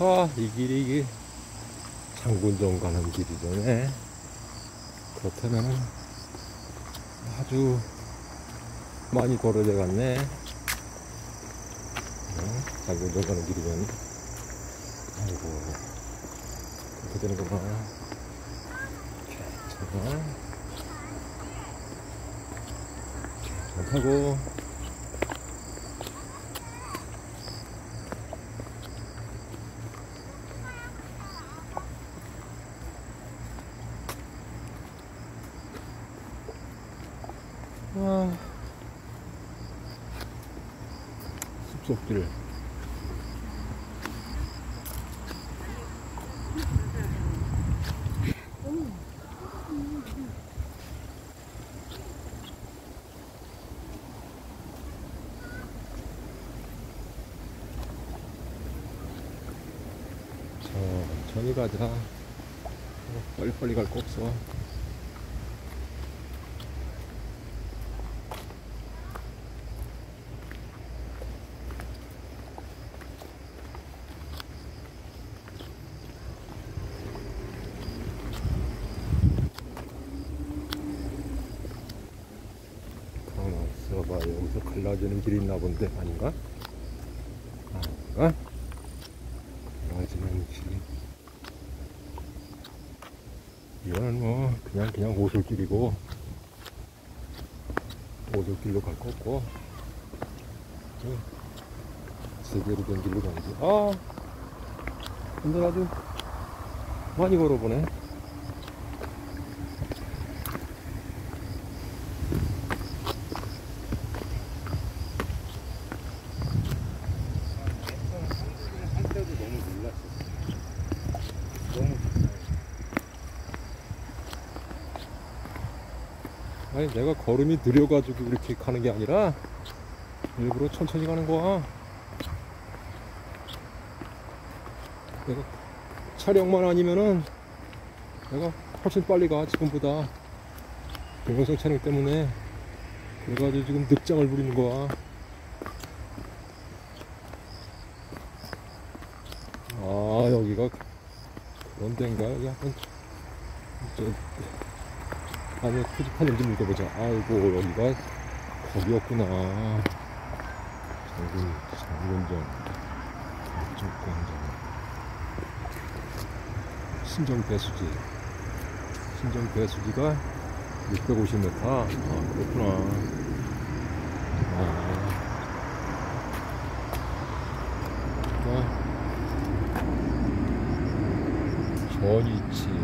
아, 이 길이 이게 장군정 가는 길이잖아. 그렇다면 아주 많이 걸어져 갔네. 어? 장군정 가는 길이면 아이고 그렇게 되는구나. 괜찮아. 괜찮다고. 아, 숲속들. 천천히 가자. 어, 빨리빨리 갈 거 없어. 가만 있어봐 여기서 갈라지는 길이 있나 본데 아닌가? 아닌가? 갈라지는 길이 이거는 뭐 그냥 그냥 오솔길이고 오솔길로 갈 거 없고 응. 제대로 된 길로 가야지 아 근데 아주 많이 걸어보네 아니 내가 걸음이 느려가지고 이렇게 가는 게 아니라 일부러 천천히 가는 거야. 내가 촬영만 아니면은 내가 훨씬 빨리 가 지금보다. 동영상 촬영 때문에. 그래가지고 지금 늑장을 부리는 거야. 아 여기가 그런 데인가? 여기 한번 저 아니 표지판 좀 읽어보자. 아이고 여기가 거기였구나. 장군 장군정 장군정 신정 배수지. 신정 배수지가 650m 아 그렇구나. 아, 아 전위치